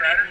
Right.